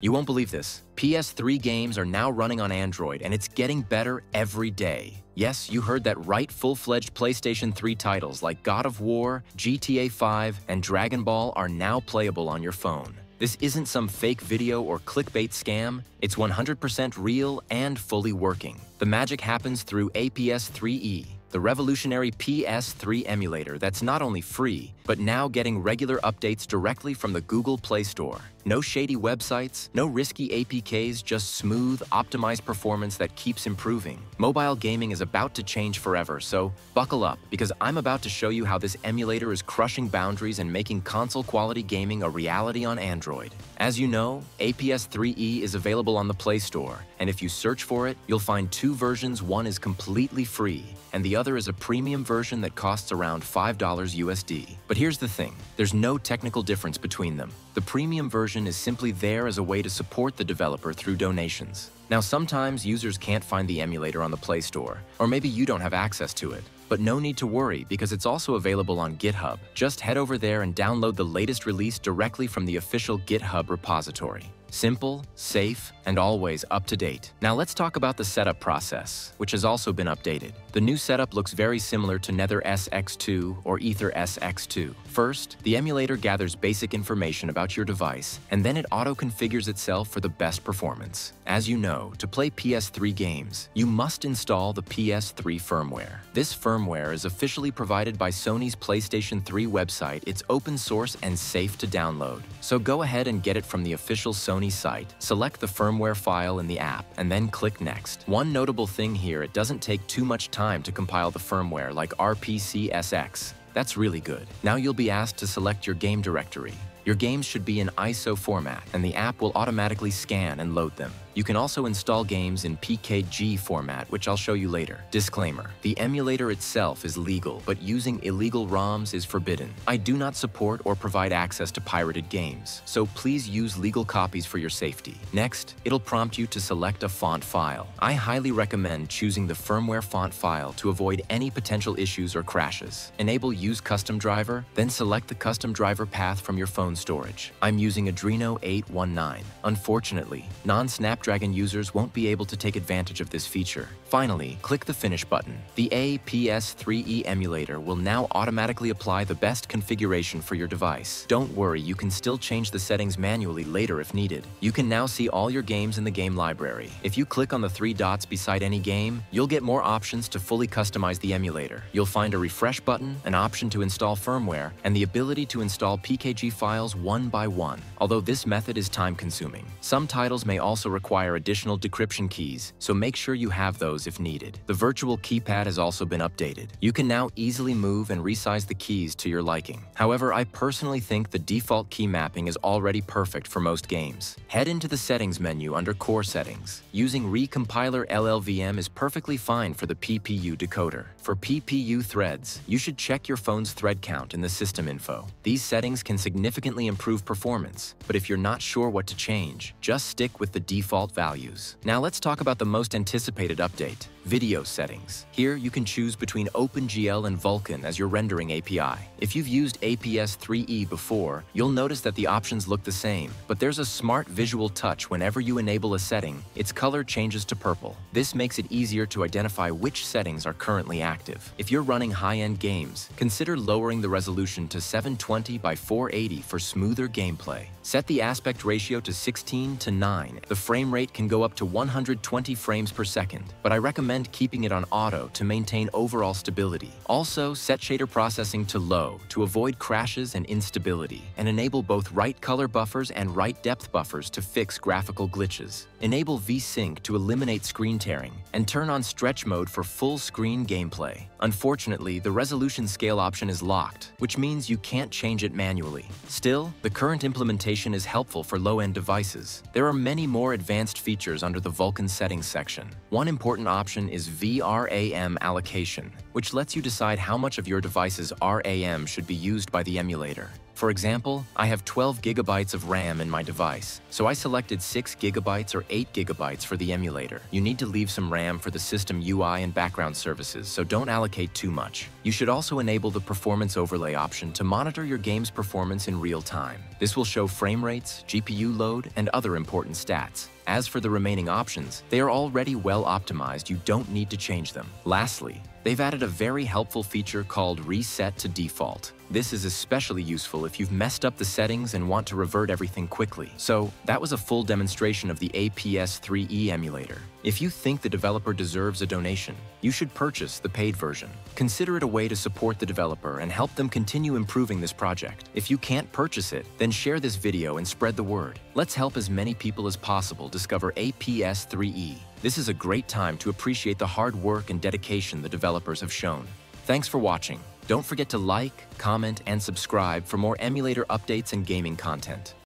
You won't believe this. PS3 games are now running on Android, and it's getting better every day. Yes, you heard that right, full fledged PlayStation 3 titles like God of War, GTA 5, and Dragon Ball are now playable on your phone. This isn't some fake video or clickbait scam, it's 100% real and fully working. The magic happens through aPS3e, the revolutionary PS3 emulator that's not only free, but now getting regular updates directly from the Google Play Store. No shady websites, no risky APKs, just smooth, optimized performance that keeps improving. Mobile gaming is about to change forever, so buckle up, because I'm about to show you how this emulator is crushing boundaries and making console-quality gaming a reality on Android. As you know, aPS3e is available on the Play Store, and if you search for it, you'll find two versions. One is completely free, and the other is a premium version that costs around $5 USD. But here's the thing, there's no technical difference between them. The premium version is simply there as a way to support the developer through donations. Now sometimes users can't find the emulator on the Play Store, or maybe you don't have access to it. But no need to worry because it's also available on GitHub. Just head over there and download the latest release directly from the official GitHub repository. Simple, safe, and always up to date. Now let's talk about the setup process, which has also been updated. The new setup looks very similar to NetherSX2 or AetherSX2. First, the emulator gathers basic information about your device, and then it auto-configures itself for the best performance. As you know, to play PS3 games, you must install the PS3 firmware. This firmware is officially provided by Sony's PlayStation 3 website. It's open source and safe to download. So go ahead and get it from the official Sony site. Select the firmware file in the app, and then click Next. One notable thing here, it doesn't take too much time to compile the firmware like RPCSX. That's really good. Now you'll be asked to select your game directory. Your games should be in ISO format, and the app will automatically scan and load them. You can also install games in PKG format, which I'll show you later. Disclaimer, the emulator itself is legal, but using illegal ROMs is forbidden. I do not support or provide access to pirated games, so please use legal copies for your safety. Next, it'll prompt you to select a font file. I highly recommend choosing the firmware font file to avoid any potential issues or crashes. Enable Use Custom Driver, then select the custom driver path from your phone storage. I'm using Adreno 819. Unfortunately, non-Snapdragon users won't be able to take advantage of this feature. Finally, click the Finish button. The aPS3e emulator will now automatically apply the best configuration for your device. Don't worry, you can still change the settings manually later if needed. You can now see all your games in the game library. If you click on the three dots beside any game, you'll get more options to fully customize the emulator. You'll find a refresh button, an option to install firmware, and the ability to install PKG files one by one, although this method is time-consuming. Some titles may also require additional decryption keys, so make sure you have those if needed. The virtual keypad has also been updated. You can now easily move and resize the keys to your liking. However, I personally think the default key mapping is already perfect for most games. Head into the Settings menu under Core Settings. Using Recompiler LLVM is perfectly fine for the PPU decoder. For PPU threads, you should check your phone's thread count in the system info. These settings can significantly improve performance, but if you're not sure what to change, just stick with the default default values. Now let's talk about the most anticipated update, video settings. Here you can choose between OpenGL and Vulkan as your rendering API. If you've used aPS3e before, you'll notice that the options look the same, but there's a smart visual touch whenever you enable a setting, its color changes to purple. This makes it easier to identify which settings are currently active. If you're running high-end games, consider lowering the resolution to 720 by 480 for smoother gameplay. Set the aspect ratio to 16 to 9. The frame rate can go up to 120 frames per second, but I recommend keeping it on auto to maintain overall stability. Also, set shader processing to low to avoid crashes and instability, and enable both write color buffers and write depth buffers to fix graphical glitches. Enable V-Sync to eliminate screen tearing, and turn on stretch mode for full screen gameplay. Unfortunately, the resolution scale option is locked, which means you can't change it manually. Still, the current implementation is helpful for low-end devices. There are many more advanced features under the Vulkan settings section. One important is VRAM allocation, which lets you decide how much of your device's RAM should be used by the emulator. For example, I have 12 gigabytes of RAM in my device, so I selected 6 gigabytes or 8 gigabytes for the emulator. You need to leave some RAM for the system UI and background services, so don't allocate too much. You should also enable the performance overlay option to monitor your game's performance in real time. This will show frame rates, GPU load, and other important stats. As for the remaining options, they are already well optimized, you don't need to change them. Lastly, they've added a very helpful feature called Reset to Default. This is especially useful if you've messed up the settings and want to revert everything quickly. So that was a full demonstration of the aPS3e emulator. If you think the developer deserves a donation, you should purchase the paid version. Consider it a way to support the developer and help them continue improving this project. If you can't purchase it, then share this video and spread the word. Let's help as many people as possible discover aPS3e. This is a great time to appreciate the hard work and dedication the developers have shown. Thanks for watching. Don't forget to like, comment, and subscribe for more emulator updates and gaming content.